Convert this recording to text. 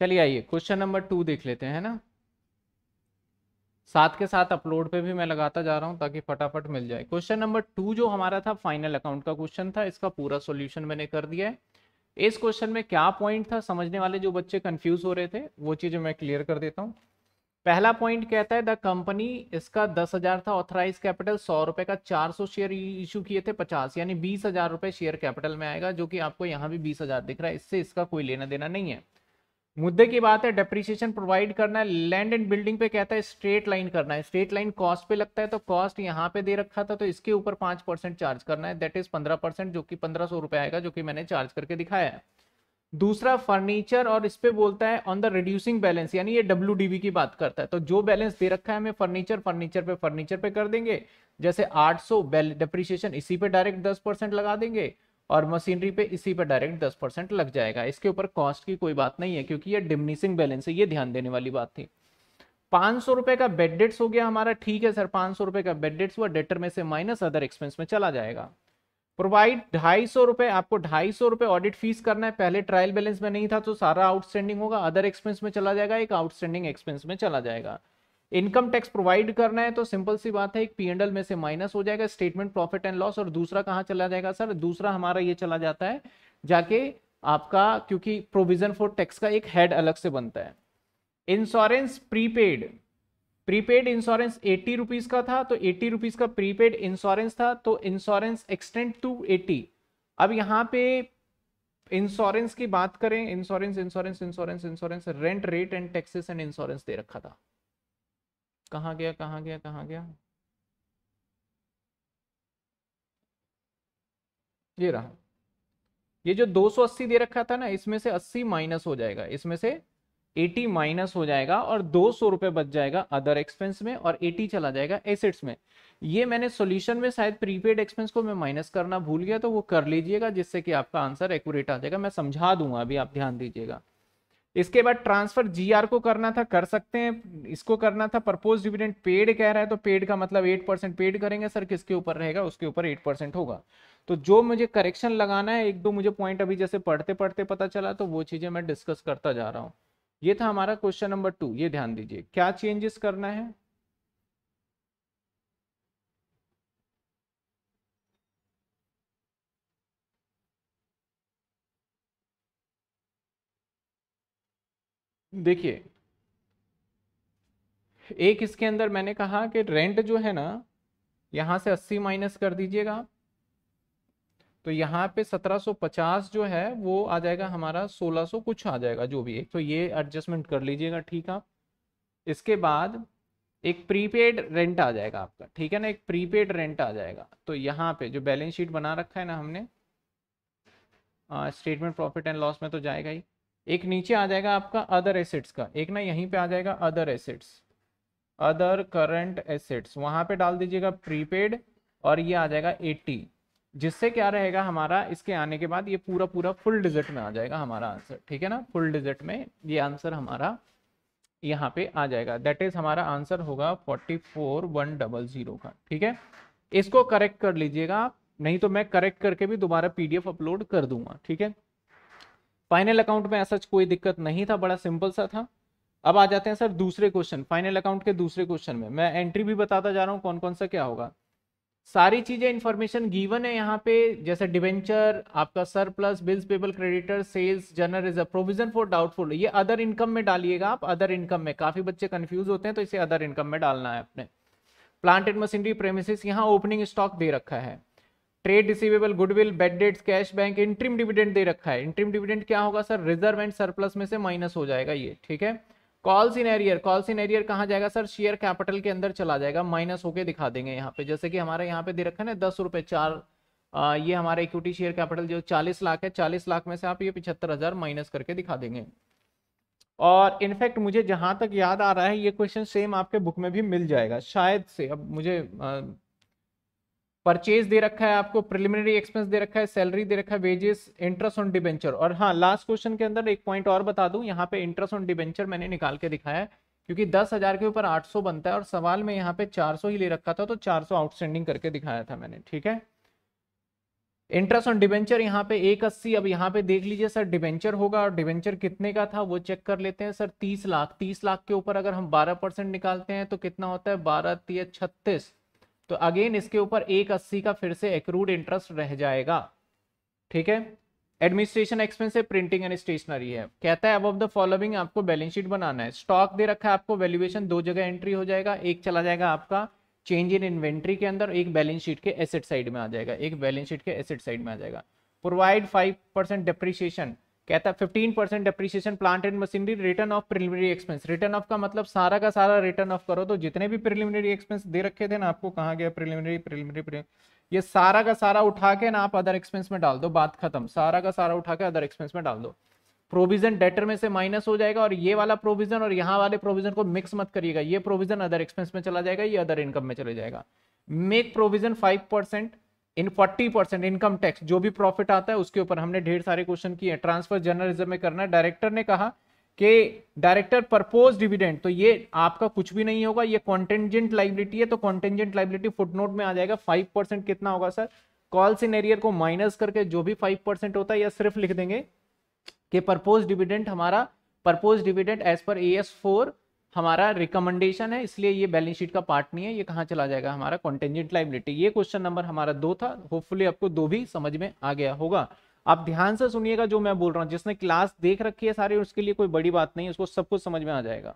चलिए आइए, question number two देख लेते हैं ना? साथ के साथ अपलोड पे भी मैं लगाता जा रहा हूँ ताकि फटाफट मिल जाए। क्वेश्चन नंबर टू जो हमारा था, फाइनल अकाउंट का क्वेश्चन था, इसका पूरा सॉल्यूशन मैंने कर दिया है। इस क्वेश्चन में क्या पॉइंट था, समझने वाले जो बच्चे कंफ्यूज हो रहे थे, वो चीज़ें मैं क्लियर कर देता हूँ। पहला पॉइंट कहता है द कंपनी इसका दस हज़ार था ऑथराइज कैपिटल सौ रुपए का चार सौ शेयर इशू किए थे, पचास, यानी बीस हज़ार रुपए शेयर कैपिटल में आएगा, जो कि आपको यहाँ भी बीस हज़ार दिख रहा है, इससे इसका कोई लेना देना नहीं है। मुद्दे की बात है डेप्रिसिएशन प्रोवाइड करना है लैंड एंड बिल्डिंग पे कहता है स्ट्रेट लाइन करना है। स्ट्रेट लाइन कॉस्ट पे लगता है तो कॉस्ट यहाँ पे दे रखा था तो इसके ऊपर पाँच परसेंट चार्ज करना है। दैट इज़ पंद्रह परसेंट, जो कि पंद्रह सौ रुपए आएगा, जो कि मैंने चार्ज करके दिखाया है। दूसरा फर्नीचर और इस पे बोलता है ऑन द रिड्यूसिंग बैलेंस यानी ये डब्ल्यू की बात करता है। तो जो बैलेंस दे रखा है हमें फर्नीचर फर्नीचर पे फर्नीचर पे कर देंगे। जैसे 800 डेप्रिसिएशन इसी पे डायरेक्ट 10 परसेंट लगा देंगे। और मशीनरी पे इसी पे डायरेक्ट 10 परसेंट लग जाएगा। इसके ऊपर कॉस्ट की कोई बात नहीं है, क्योंकि ये डिमनिसिंग बैलेंस है, ये ध्यान देने वाली बात थी। पाँच सौ रुपए का बेड डेट्स हो गया हमारा, ठीक है सर, पाँच सौ रुपए का बेड डेट्स हुआ, डेटर में से माइनस अदर एक्सपेंस में चला जाएगा। प्रोवाइड ढाई सौ रुपए, आपको ढाई सौ रुपए ऑडिट फ़ीस करना है, पहले ट्रायल बैलेंस में नहीं था तो सारा आउटस्टैंडिंग होगा, अदर एक्सपेंस में चला जाएगा, एक आउटस्टैंडिंग एक्सपेंस में चला जाएगा। इनकम टैक्स प्रोवाइड करना है तो सिंपल सी बात है, एक पीएनडल में से माइनस हो जाएगा, स्टेटमेंट प्रॉफिट एंड लॉस, और दूसरा कहाँ चला जाएगा सर? दूसरा हमारा ये चला जाता है, जाके आपका, क्योंकि प्रोविज़न फॉर टैक्स का एक हेड अलग से बनता है। Insurance prepaid prepaid insurance eighty rupees का था तो एट्टी रुपीज़ का प्रीपेड इंश्योरेंस था तो इंश्योरेंस एक्सटेंड टू एट्टी अब यहाँ पे इंश्योरेंस की बात करें insurance insurance insurance insurance rent rate and taxes and insurance दे रखा था। कहाँ गया कहाँ गया कहाँ गया? ये रहा। ये जो 280 दे रखा था ना, इसमें से 80 माइनस हो जाएगा। इसमें से 80 माइनस हो जाएगा और दो सौ बच जाएगा अदर एक्सपेंस में और 80 चला जाएगा एसेट्स में। ये मैंने सॉल्यूशन में शायद प्रीपेड एक्सपेंस को मैं माइनस करना भूल गया तो वो कर लीजिएगा, जिससे कि आपका आंसर एक्यूरेट आ जाएगा। मैं समझा दूँगा, अभी आप ध्यान दीजिएगा। इसके बाद ट्रांसफ़र जीआर को करना था, कर सकते हैं, इसको करना था प्रपोज डिविडेंड पेड कह रहा है तो पेड का मतलब एट परसेंट पेड करेंगे सर, किसके ऊपर रहेगा, उसके ऊपर एट परसेंट होगा। तो जो मुझे करेक्शन लगाना है, एक दो मुझे पॉइंट अभी जैसे पढ़ते पढ़ते पता चला तो वो चीज़ें मैं डिस्कस करता जा रहा हूँ। ये था हमारा क्वेश्चन नंबर टू ये ध्यान दीजिए, क्या चेंजेस करना है? देखिए, एक इसके अंदर मैंने कहा कि रेंट जो है ना, यहाँ से 80 माइनस कर दीजिएगा। तो यहाँ पे 1750 जो है, वो आ जाएगा हमारा 1600 कुछ आ जाएगा जो भी। एक तो ये एडजस्टमेंट कर लीजिएगा, ठीक है। इसके बाद एक प्रीपेड रेंट आ जाएगा आपका, ठीक है ना? एक प्रीपेड रेंट आ जाएगा। तो यहाँ पे जो बैलेंस शीट बना रखा है ना हमने स्टेटमेंट प्रॉफिट एंड लॉस में तो जाएगा ही। एक नीचे आ जाएगा आपका अदर एसेट्स का। एक ना यहीं पे आ जाएगा other assets other current assets वहाँ पे डाल दीजिएगा प्रीपेड और ये आ जाएगा 80 जिससे क्या रहेगा हमारा, इसके आने के बाद ये पूरा पूरा फुल डिजिट में आ जाएगा हमारा आंसर ठीक है ना? फुल डिजिट में ये आंसर हमारा यहाँ पे आ जाएगा। दैट इज़ हमारा आंसर होगा forty four one double zero का। ठीक है? इसको करेक्ट कर लीजिएगा। आप नहीं तो मैं करेक्ट करके भी दोबारा पीडीएफ अपलोड कर दूँगा। ठीक है? फाइनल अकाउंट में ऐसा कोई दिक्कत नहीं था, बड़ा सिंपल सा था। अब आ जाते हैं सर दूसरे क्वेश्चन फाइनल अकाउंट के दूसरे क्वेश्चन में। मैं एंट्री भी बताता जा रहा हूँ कौन कौन सा क्या होगा। सारी चीज़ें इंफॉर्मेशन गिवन है यहाँ पे, जैसे डिवेंचर आपका sir plus bills payable creditor sales general reserve provision for doubtful ये अदर इनकम में डालिएगा आप अदर इनकम में। काफ़ी बच्चे कंफ्यूज होते हैं तो इसे अदर इनकम में डालना है अपने। प्लांट एंड मशीनरी प्रेमिस यहाँ ओपनिंग स्टॉक दे रखा है। Trade receivable goodwill bad debts cash bank interim dividend दे रखा है। इंट्रीम डिविडेंड क्या होगा सर? रिज़र्व एंड सरप्लस में से माइनस हो जाएगा ये ठीक है? Calls in arrear calls in arrear कहाँ जाएगा सर? शेयर कैपिटल के अंदर चला जाएगा माइनस होके दिखा देंगे यहाँ पे। जैसे कि हमारे यहाँ पे दे रखा है ना दस रुपए चार आ, ये हमारा इक्विटी शेयर कैपिटल जो चालीस लाख है चालीस लाख में से आप ये पिछहत्तर हज़ार माइनस करके दिखा देंगे। और इनफैक्ट मुझे जहाँ तक याद आ रहा है ये क्वेश्चन सेम आपके बुक में भी मिल जाएगा शायद से अब मुझे आ, परचेज दे रखा है आपको प्रिलिमिनरी एक्सपेंस दे रखा है सैलरी दे रखा है वेजेस इंटरेस्ट ऑन डिबेंचर और हाँ लास्ट क्वेश्चन के अंदर एक पॉइंट और बता दूँ, यहाँ पे इंटरेस्ट ऑन डिबेंचर मैंने निकाल के दिखाया है, क्योंकि दस हज़ार के ऊपर आठ सौ बनता है और सवाल में यहाँ पे चार सौ ही ले रखा था तो चार सौ आउटस्टैंडिंग करके दिखाया था मैंने, ठीक है? इंटरेस्ट ऑन डिवेंचर यहाँ पे एक अस्सी, अब यहाँ पे देख लीजिए सर डिवेंचर होगा और डिवेंचर कितने का था, वो चेक कर लेते हैं सर, तीस लाख तीस लाख के ऊपर अगर हम बारह परसेंट निकालते हैं तो कितना होता है? बारह तीय छत्तीस। तो अगेन इसके ऊपर एक अस्सी का फिर से एक्रूड इंटरेस्ट रह जाएगा। ठीक है? एडमिनिस्ट्रेशन एक्सपेंस है प्रिंटिंग एंड स्टेशनरी है। कहता है अब द फॉलोइंग आपको बैलेंस शीट बनाना है। स्टॉक दे रखा है आपको वैल्यूएशन दो जगह एंट्री हो जाएगा। एक चला जाएगा आपका चेंज इन इन्वेंट्री के अंदर, एक बैलेंस शीट के एसेट साइड में आ जाएगा। एक बैलेंस शीट के एसेट साइड में आ जाएगा। प्रोवाइड फाइव परसेंट डिप्रिशिएशन कहता है fifteen percent depreciation plant and machinery written off preliminary expense written off का मतलब सारा का सारा रिटर्न ऑफ़ करो तो जितने भी प्रिलिमिनरी एक्सपेंस दे रखे थे ना, आपको कहा गया प्रिलिमिनरी प्रिलिमिनरी ये सारा का सारा उठा के ना आप अदर एक्सपेंस में डाल दो, बात खत्म। सारा का सारा उठा के अदर एक्सपेंस में डाल दो। प्रोविज़न डेटर में से माइनस हो जाएगा और ये वाला प्रोविज़न और यहाँ वाले प्रोविज़न को मिक्स मत करिएगा। ये प्रोविज़न अदर एक्सपेंस में चला जाएगा, ये अदर इनकम में चले जाएगा। Make provision five percent in forty percent income tax जो भी प्रॉफिट आता है, उसके ऊपर हमने ढेर सारे क्वेश्चन किए ट्रांसफ़र जर्नल रिज़र्व में करना है। डायरेक्टर ने कहा कि डायरेक्टर परपोज डिविडेंड तो ये आपका कुछ भी नहीं होगा, ये कॉन्टेंजेंट लाइबिलिटी है तो कॉन्टेंजेंट लाइबिलिटी फुटनोट में आ जाएगा। फाइव परसेंट कितना होगा सर कॉल सिनेरियर को माइनस करके जो भी फाइव परसेंट होता है, या सिर्फ़ लिख देंगे कि परपोज डिविडेंड हमारा proposed dividend as per A S four हमारा रिकमेंडेशन है, इसलिए ये बैलेंस शीट का पार्ट नहीं है, ये कहाँ चला जाएगा हमारा कॉन्टेंजेंट लाइबिलिटी ये क्वेश्चन नंबर हमारा दो था होपफुली आपको दो भी समझ में आ गया होगा। आप ध्यान से सुनिएगा जो मैं बोल रहा हूँ, जिसने क्लास देख रखी है सारी, उसके लिए कोई बड़ी बात नहीं, उसको सब कुछ समझ में आ जाएगा।